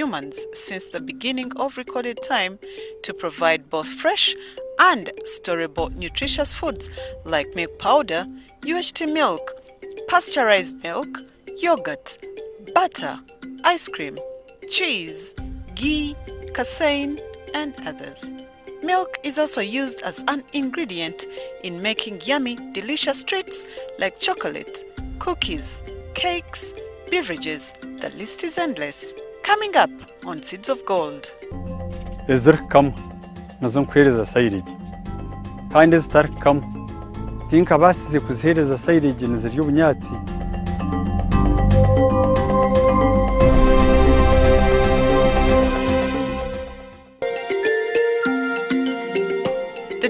humans since the beginning of recorded time to provide both fresh and storable nutritious foods like milk powder, UHT milk, pasteurized milk, yogurt, butter, ice cream, cheese, ghee, casein, and others. Milk is also used as an ingredient in making yummy, delicious treats like chocolate, cookies, cakes, beverages, the list is endless. Coming up on Seeds of Gold. The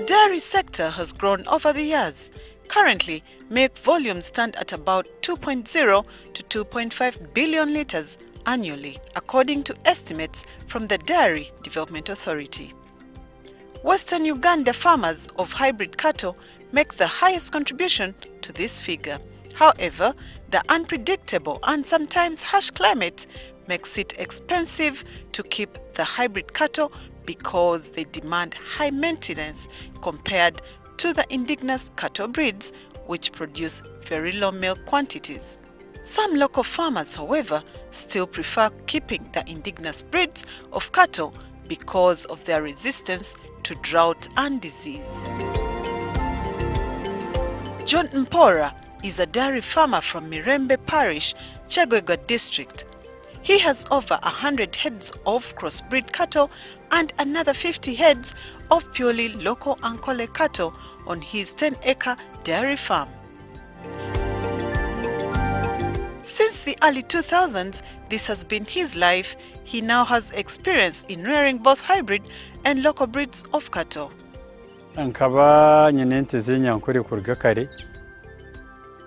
dairy sector has grown over the years. Currently, milk volumes stand at about 2.0 to 2.5 billion liters annually, according to estimates from the Dairy Development Authority. Western Uganda farmers of hybrid cattle make the highest contribution to this figure. However, the unpredictable and sometimes harsh climate makes it expensive to keep the hybrid cattle because they demand high maintenance compared to the indigenous cattle breeds which produce very low milk quantities. Some local farmers, however, still prefer keeping the indigenous breeds of cattle because of their resistance to drought and disease. John Mpora is a dairy farmer from Mirembe Parish, Chegwegwa district. He has over 100 heads of crossbreed cattle and another 50 heads of purely local Ankole cattle on his 10-acre dairy farm. Since the early 2000s, this has been his life. He now has experience in rearing both hybrid and local breeds of cattle. nkaba kare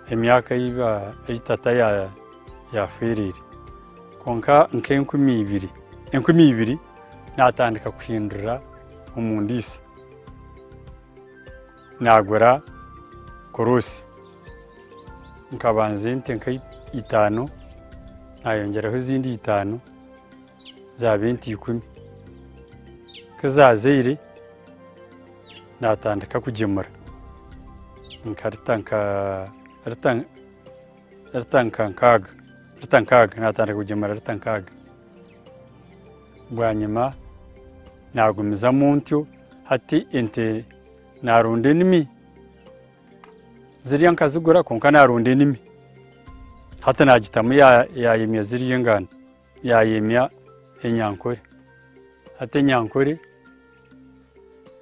emyaka konka natandika kuhindura nagura korosi nkabanza ente itanu nayongeraho izindi itanu zaba inti ikumi kizazeire natandika kugemura nkarita nkaga natandika kugemura rita nkaga bwanyima nagumiza muntyo hati ente narunda enimi ziriya nkazigura konka narunda enimi hata nagitamu yayimya zirya ingano yayimya enyankore hata enyankore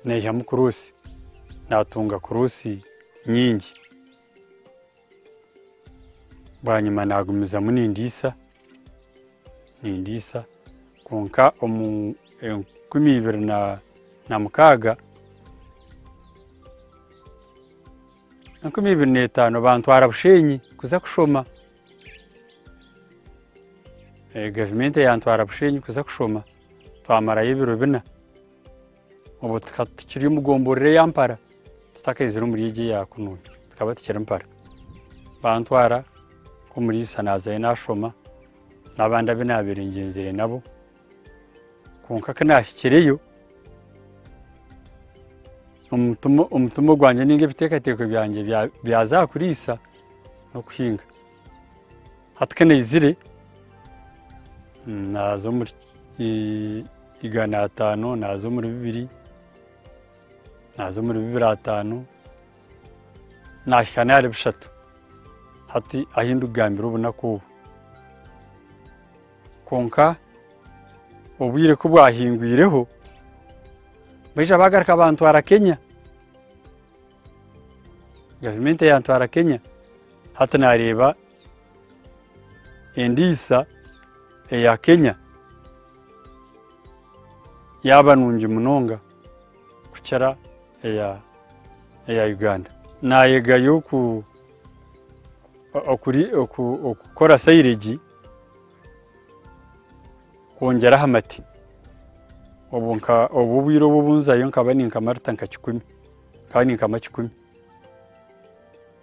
neyihamu kurusi natunga kurusi nyingi bwanyuma nagumizamu nindiisa nindiisa konka omu enkumi ibiri na, na mukaaga enkumi ibiri n'etaano bantwara bushenyi kuza kushoma Eh, gavimenti yantwara bushenyi kuza kushoma twamarayo ibiro bina ubu tukiri umugomborere yampara tutakaizira omurigi yakunuya tukaba tukiri mpara bantwara kumurigi sanazaye nashoma n'abandi abe naberengenzere nabo konka kanashyikireyo omutima gwange ninga ebiteekateeko no byazakurisa n'okuhinga hatukenaizire ntazo muri igana atanu nazo muri bibiri nazo muri bibiri atanu nashikana eshatu hati ahinda ugambira ubona ubu konka ubwire ko bwahingwireho baija bagaruka bantwara kenya gavumenti yantwara kenya hati nareeba endisa, eya kenya yabanungi munonga kukira eya eya uganda nayegayo ku okukora sayirigi kwongeraho amati obu bwire obu bunzayo nkaba ninkamaruta nka kikumi nkaba ninkama kikumi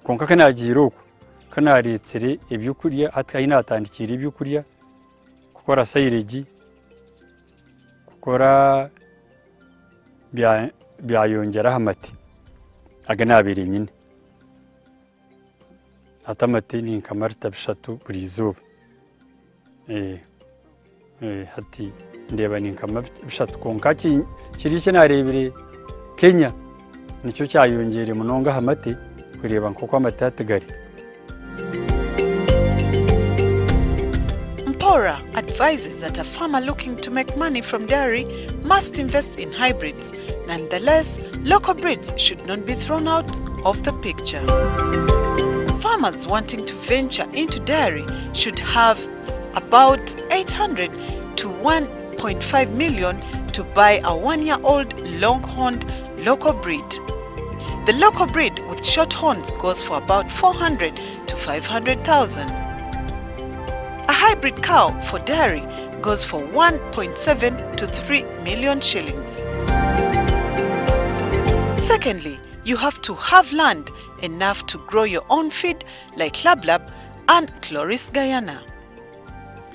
konka kanagiire oku kanaretsire ebyokurya hati ahi natandikire ebyokurya gukora sayirigi gukora byayongeraho hamati aga ni abiri nyine atamati ni nka marita buri zuba eh, eh, hati ndeba ni kamarita marita eshatu konka kiriya kenya nicyo cyayongereye munongaho hamati, kureba nk'uko amata yatigari Bora advises that a farmer looking to make money from dairy must invest in hybrids. Nonetheless, local breeds should not be thrown out of the picture. Farmers wanting to venture into dairy should have about 800 to 1.5 million to buy a one-year-old long-horned local breed. The local breed with short horns goes for about 400 to 500,000 hybrid cow for dairy goes for 1.7 to 3 million shillings. Secondly, you have to have land enough to grow your own feed like Lablab and Chloris guyana.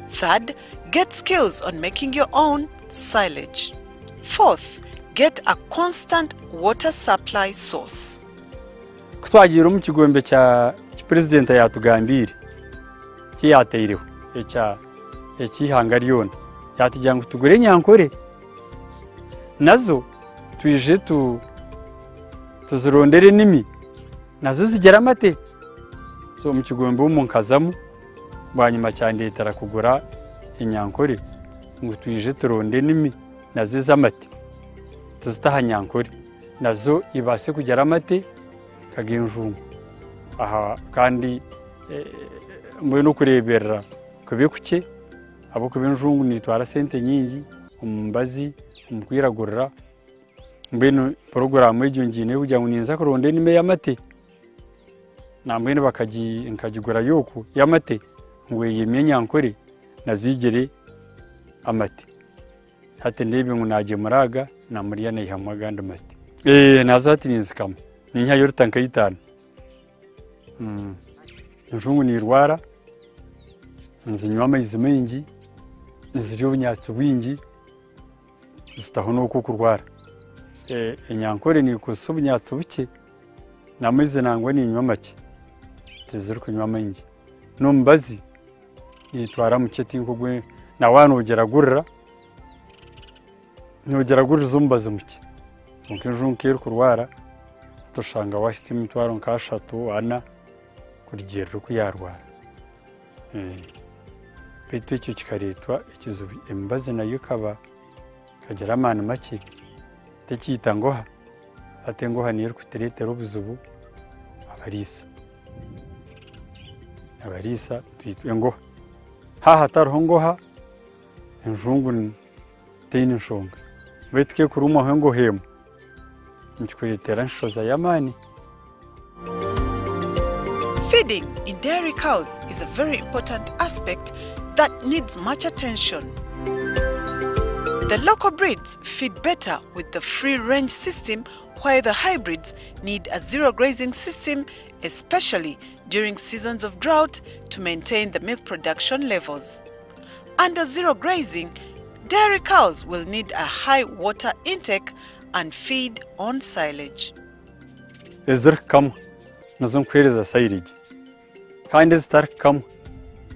Third, get skills on making your own silage. Fourth, get a constant water supply source. twagira mu kigombe cya president yatugambire kiyateireho cy'ihangariyoni yatujyana ngo tugure nyankore nazo tuje tuzirondere nimi nazo zigera amate zo mu kigombe w'umunkazamo nyuma cyane leta arakugura inyankore ngo tuje turonde nimi nazo z'amate tuzitaha nyankore nazo ibase kugera amate kagenjungu aha kandi eh, muri no kureberera kubikuke abo kubenjungu nitwara sente nyingi omumbazi omukwiragurira mbwenu poroguramu egyo ngiine kugira ngu ninza kuronda enime y'amate nambwene bakagi nkagigurayo oku y'amate ngu eyemye enyankore nazigire amate hati ndeebe ngu nagemura aga namurya naihamu agandi mate eh, nazo hati ninzikamu ninyihayo rutanka y'itaano hmm. enjungu nirwara nizinywa amazi menshi ntizirya ubunyatsi bwinshi zitahona uko kurwara inyankore eh, ni ikosa ubunyatsi buke n'amazi nangwa ninywa make tiziri kunywa amazi n'umubazi yitwara mu kiti nk'ubwo nawe ntugera agurira ntugera aguriza umubazi muke mukinjira ukiru kurwara tushanga washyitse imitwaro nk'ashatu ana kurugero uko yarwara eh. igiti icyo kikaritwa ikizubi imibazi nayo ikaba ikagira amana make itakiyita ngoha ate ngoha niyo kutiretera ubuzubu abarisa abarisa tuyitwe ngoha hahatariho ngoha enjungu teine enshonga betike kurumwaho engohemu nkikuretera nshoza y'amaani Feeding in dairy cows is a very important aspect that needs much attention. The local breeds feed better with the free-range system while the hybrids need a zero-grazing system, especially during seasons of drought to maintain the milk production levels. Under zero grazing, dairy cows will need a high water intake and feed on silage. Is there come? Nazum kwiri za sairij. Kind is there come?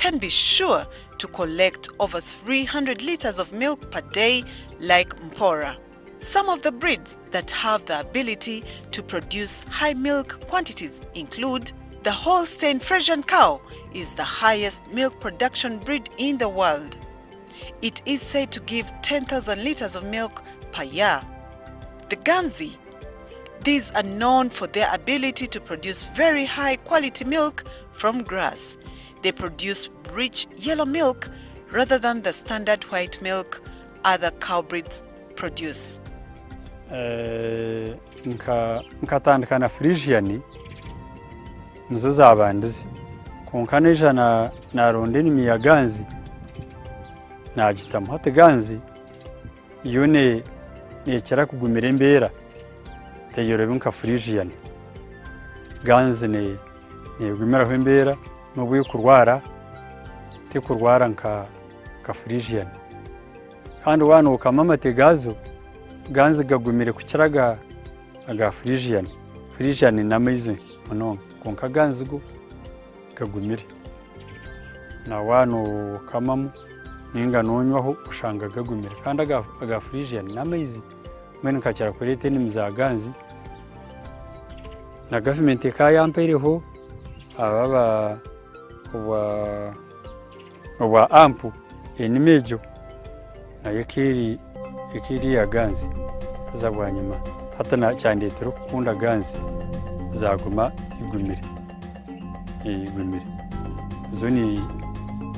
can be sure to collect over 300 liters of milk per day like Mpora. Some of the breeds that have the ability to produce high milk quantities include the Holstein Friesian cow is the highest milk production breed in the world. It is said to give 10,000 liters of milk per year. The Ganzi. These are known for their ability to produce very high quality milk from grass, They produce rich yellow milk rather than the standard white milk other cow breeds produce. Eh, nkatandika na frisian nizo zabandizi konka n'ijana naronda enimi ya ganzi nagitamu hati ganzi iyo nekera kugumira embeera tegerobe nka frisian ganzi negumiraho embeera ne n'ubu yo kurwara tikurwara nka nka furijiyani kandi wano ukamamate gazo ganze gagumire ku kiraga aga furijiyani furijiyani na meze munonga konka ganze go gagumire na wano ninga nonywaho ushanga gagumire kandi aga furijiyani na meze mwene nkakira kuri eteni za ganze na gavumenti ka yampereho ababa obwa obwa ampu enimejo nayo kiri ikiri ya ganzi za bwanyima hati na okukunda ganzi zaguma igumire e igumire zo ni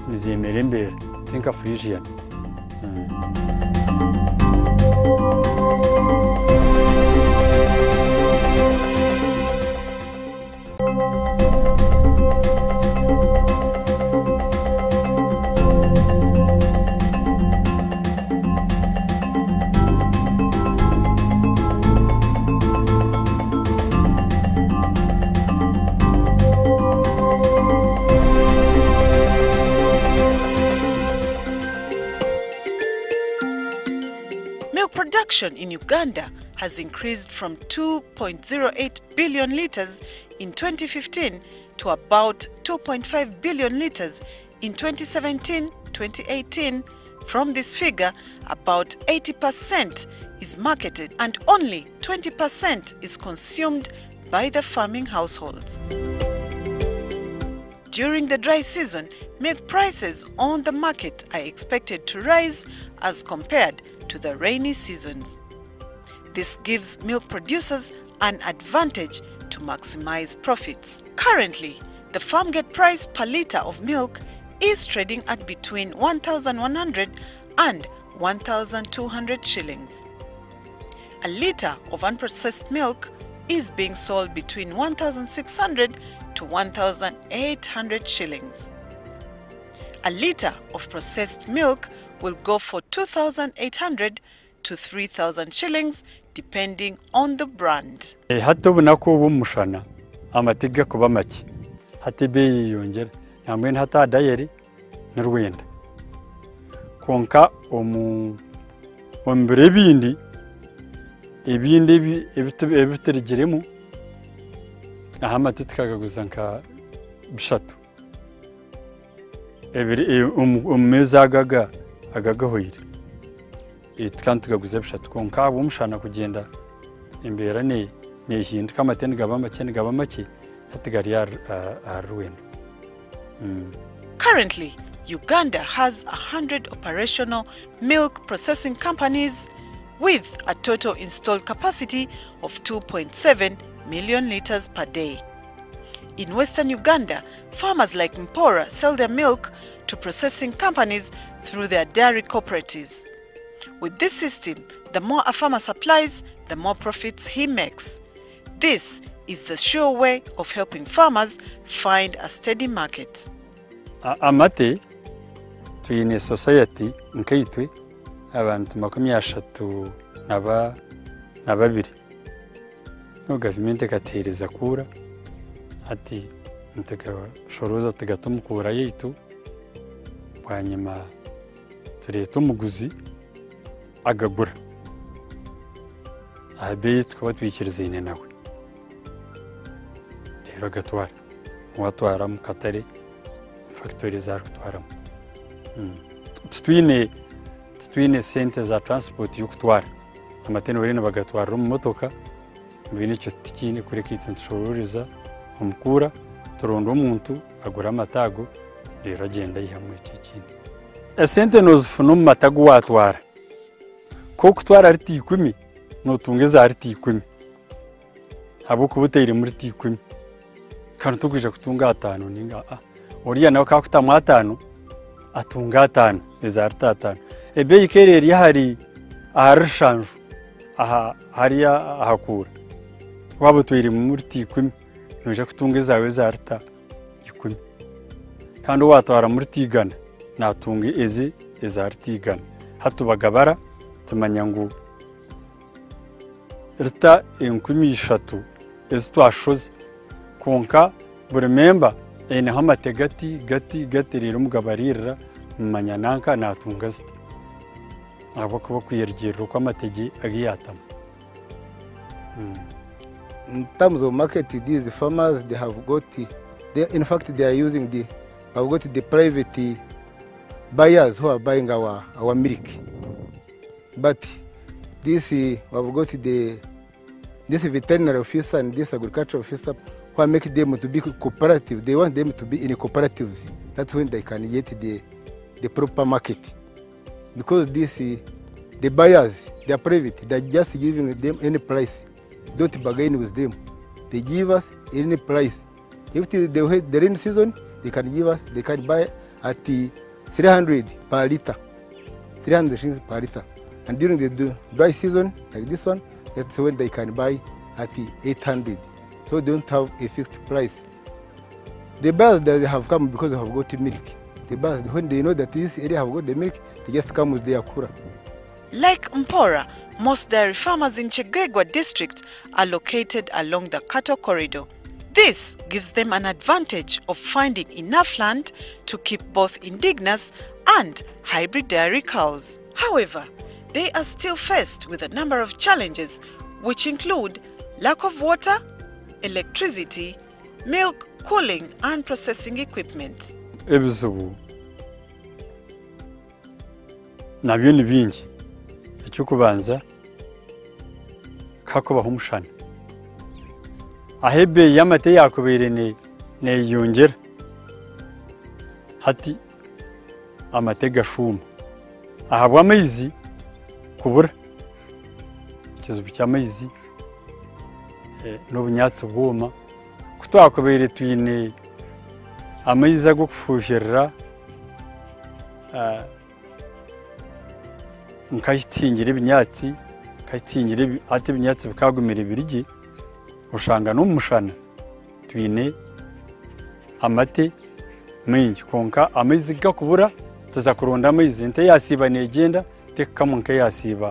nizemera imbere tinka frigian mm. production in Uganda has increased from 2.08 billion litres in 2015 to about 2.5 billion litres in 2017-2018. From this figure, about 80% is marketed and only 20% is consumed by the farming households. During the dry season, milk prices on the market are expected to rise as compared to the rainy seasons. This gives milk producers an advantage to maximize profits. Currently, the farm gate price per litre of milk is trading at between 1,100 and 1,200 shillings. A litre of unprocessed milk is being sold between 1,600 to 1,800 shillings. A litre of processed milk will go for 2,800 to 3,000 shillings depending on the brand. Eh, hata ubona ko uba umushana kuba make hata bei yiyongera nta dayeri na konka omu ombere ebindi ebindi ebiterigiremu aha amati tukagaguza nka bishatu ebiri eh, omu mezi agaga agagahoyire kandi tukaguza eshatu konka aba umushana kugenda imbera nehinduka amateni gaba make nigaba make hatigari aha ruwenda hmm. Currently, Uganda has 100 operational milk processing companies with a total installed capacity of 2.7 million liters per day. In western Uganda, farmers like Mpora sell their milk to processing companies through their dairy cooperatives. With this system, the more a farmer supplies, the more profits he makes. This is the sure way of helping farmers find a steady market. amate tu tuyine society nkaitwe abantu makumi ashatu naba nababiri no gavumenti ekateereza kuura ati ntigashoruza tigatumukura yaitu hanyuma tureta umuguzi agagura aha beyi tukaba tuyikirezanye nawe rero agatwara uwatwara mu katare fagitori zarutwaramo hmm. twine sente za taransipoti yo kutwara amatene barine bagatwara mu motoka mbwene icyo tikine kureka ituntu tushororeza omukura turonda agura amatago rero agenda yihamura iki kintu esente ntuzifune mu watwara kuko utwara riti ikumi nutunge za riti ikumi habwo kuba uteyire muri riti ikumi kandi utugwije kutunga atanu ninga uriya ah, nawe kaba kutamu atanu atunga atanu iza riti atanu ebeyi kereri yahari aharushanju aha hariya ahakura waba utuyire muri riti ikumi ntuje kutunga izawe za rita kandi watwara muri tigana natunga ezi ezari tigana hatubagabara tumanya ngu rita enkumi ishatu ezi twashoze konka buri memba eineho amate gati gati gati rero mugabaririra mumanya nanka natunga zita ntabwo kuba kwiyerugirira uko amatege agiyatama hmm. in terms of market these farmers they have got they, in fact they I've got the private buyers who are buying our, our milk. But this, uh, got the, this veterinary officer and this agricultural officer who make them to be cooperative. They want them to be in cooperatives. That's when they can get the, the proper market. Because this, the buyers, they are private. They're just giving them any price. Don't bargain with them. They give us any price. If it is the, the rain season, they can give us, they can buy at 300 per liter, 300 shillings per liter. And during the dry season, like this one, that's when they can buy at 800. So they don't have a fixed price. The buyers that have come because they have got milk. The buyers, when they know that this area have got the milk, they just come with their kura. Like Mpora, most dairy farmers in Chegegwa district are located along the cattle corridor. This gives them an advantage of finding enough land to keep both indigenous and hybrid dairy cows. However, they are still faced with a number of challenges which include lack of water, electricity, milk cooling and processing equipment. nabyo ni bingi ekyokubanza kakubaho omushana ahebeye amate yakuberene neyiyongera hati amate gashuma ahabwa amazi kubura ikizibu cy'amazi eh, n’ubunyatsi bwoma kutwakobere twine amazi ag'okufuhirira eh, nkakitingira ebinyatsi nkakitingira hati ebinyatsi bikagumire birigi ushanga n'umushana twine amate mingi konka amaizi gakubura tuza kuronda amaizi nte yasiiba negenda tekamu nke yasiiba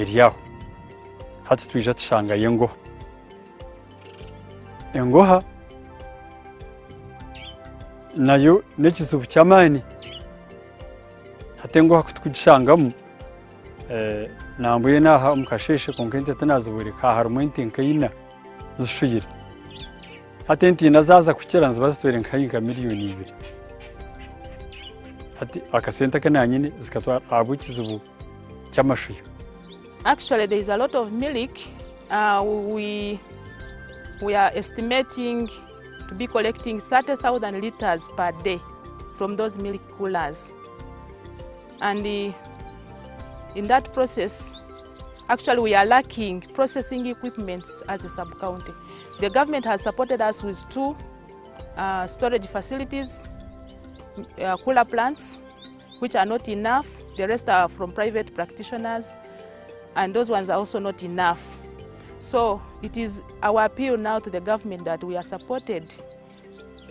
eryaho hati twija tushangayo engoha engoha nayo n'ekizibu ky'amaani hati engoha nambuye naha omukasheshe konka ente tinaziburika harimu ente nkaina zishwire hati ente ina zaza kukira niziba zitwere nkayi miliyoni ibiri ati akasenta kana nyine zikatwa abukiza ubu ky'amashuyo actually there is a lot of milk uh, we, we are estimating to be collecting 30,000 liters per day from those milk coolers and uh, In that process, actually we are lacking processing equipments as a sub-county. The government has supported us with two uh, storage facilities, uh, cooler plants, which are not enough. The rest are from private practitioners, and those ones are also not enough. So it is our appeal now to the government that we are supported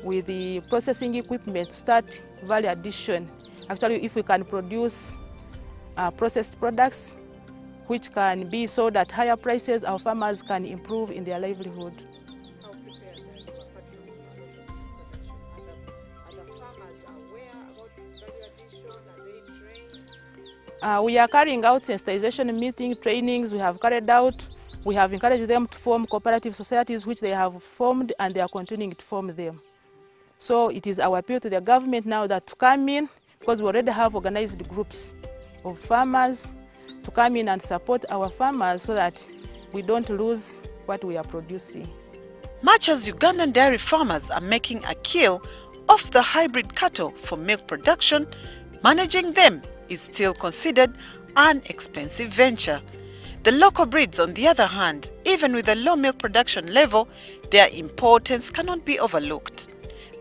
with the processing equipment to start value addition. Actually, if we can produce uh, processed products which can be sold at higher prices. Our farmers can improve in their livelihood. Uh, we are carrying out sensitization meeting trainings we have carried out. We have encouraged them to form cooperative societies which they have formed and they are continuing to form them. So it is our appeal to the government now that to come in because we already have organized groups. of farmers to come in and support our farmers so that we don't lose what we are producing. Much as Ugandan dairy farmers are making a kill of the hybrid cattle for milk production, managing them is still considered an expensive venture. The local breeds, on the other hand, even with a low milk production level, their importance cannot be overlooked.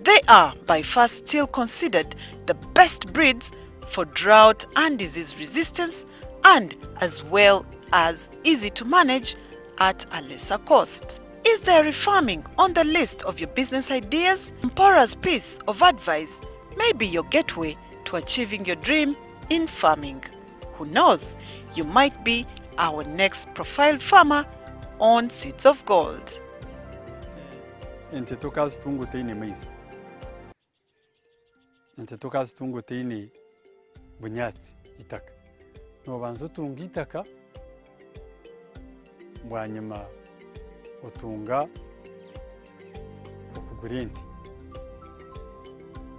They are by far still considered the best breeds for drought and disease resistance and as well as easy to manage at a lesser cost. Is dairy farming on the list of your business ideas? Mpora's piece of advice may be your gateway to achieving your dream in farming. Who knows, you might be our next profiled farmer on Seeds of Gold. Nti tukazi tungu maize. Nti tukazi tungu teini bunyatsi itaka ntubanza utunga itaka nyuma utunga ukugurindi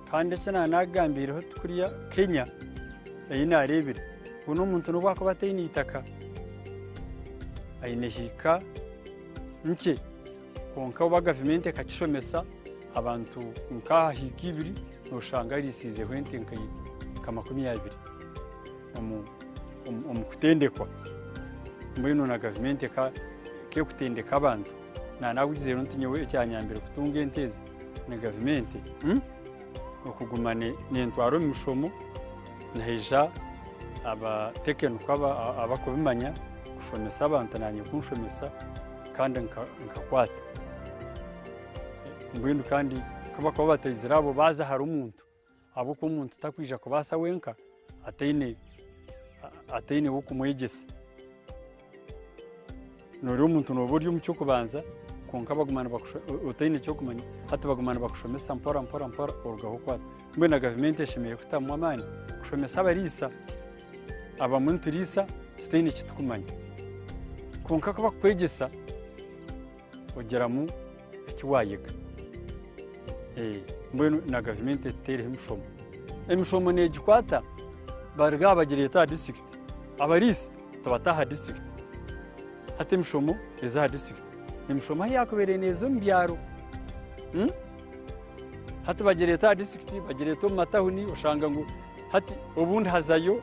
kandi ndetse nanagambiriho kuriya kenya eyi narebera ubu n'omuntu n'obwaka bataine itaka aine hiika nkye konka oba gavumenti ekakishomesa abantu nk'aha hiika ibiri noshanga risiizeho ente imyaka makumyabiri omukutendekwa mbwenu na gavumenti kekutendeka abantu nanagwizire nti nyowe ekyanyambire kutunga ente na gavumenti hmm? okuguma nentwara omu mushomo naija abatekenuka abakubimanya kushomesa abantu nanye kunshomesa kandi nkakwata mbwenu kandi kuba kuba bataizire abo baza hari umuntu ahabwokuba omuntu takwija kubaasa wenka ataine ataine wokumwegyesa noori omuntu nooba ori omu kyokubanza konka baguma otaine kyokumanya hati baguma nibakushomesa mpora mpora mpora orugaho okwata mbwena gavumenti eshemeire kutamu amaani kushomesa abariisa abamwe nituriisa tutaine ekitukumanya konka kubakukwegyesa ogiramu ekiwayiga eh, bueno na gavumenti eteereho emishomo emishomo neegikwata bariga abagireeta aha disitulikiti abariisi tibataha aha disitulikiti hati emishomo eza aha disitulikiti emishomo ahi yakubaire neeza omu byaro hmm? hati bagireeta aha disitulikiti bagireeta omu matahuni oshanga ngu hati obundi hazayo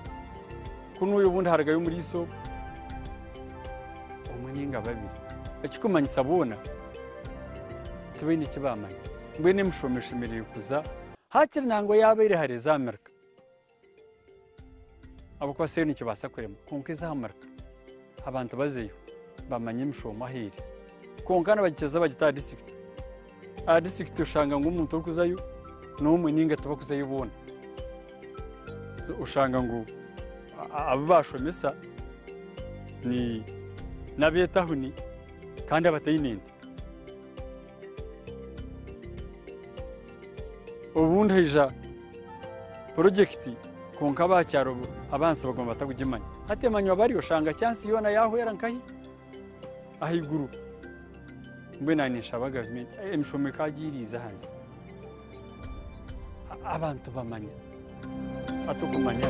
kunuuya obundi harugayo omuriiso omwe ninga babiri ekikumanyisa boona tibaine eki mbwe nimushomisha imirire kuza hakiri ntango yaba iri hari izamarika abo kwaseri nicyo basakuremo konka izamarika abantu bazeyo bamanye imishomo ahiri konka n'abagikeza bagitaha disikiti aha disikiti ushanga ngo umuntu uri kuzayo n'umwe n'inga tuba kuzayo ubona ushanga ngo abo bashomesa ni n'abiyetaho ni kandi abateye inende ubundi hejuru porojegiti konka bacyaro abanza bagomba batagujimanya hatemanywa bariyo shanga cyansi yona yahwera nkahi ahiguru mbe nanisha aba gavumenti emishomwe eh, kagiriza hansi abantu bamanya atukumanya